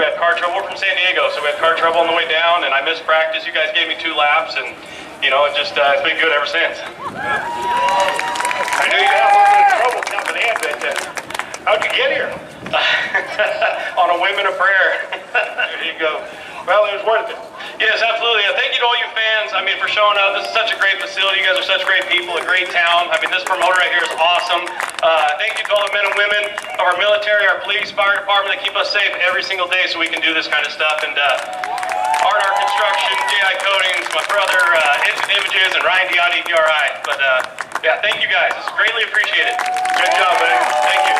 We had car trouble. We're from San Diego, so we had car trouble on the way down, and I missed practice. You guys gave me two laps, and you know, it just uh, it's been good ever since. I knew you had a little bit of trouble jumping in, but uh, how'd you get here? on a whim and a prayer. There you go. Well, it was worth it. Yes, absolutely. Uh, thank you to all you fans. I mean, for showing up. This is such a great facility. You guys are such great people, a great town. I mean, this promoter right here is awesome. Uh, thank you to all the men and women of our military, our police, fire department that keep us safe every single day so we can do this kind of stuff. And uh, R&R Construction, GI Coatings, my brother, uh, Instant Images, and Ryan Diotti, DRI. But uh, yeah, thank you guys. It's greatly appreciated. Good job, man. Thank you.